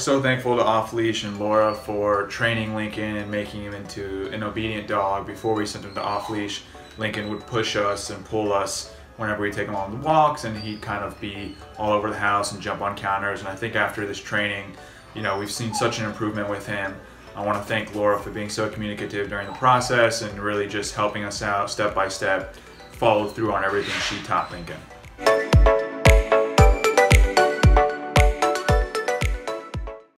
we're so thankful to Off Leash and Laura for training Lincoln and making him into an obedient dog. Before we sent him to Off Leash, Lincoln would push us and pull us whenever we take him on the walks, and he'd kind of be all over the house and jump on counters. And I think after this training, you know, we've seen such an improvement with him. I want to thank Laura for being so communicative during the process and really just helping us out step by step, follow through on everything she taught Lincoln.